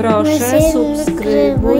Proszę subskrybuj mój kanał.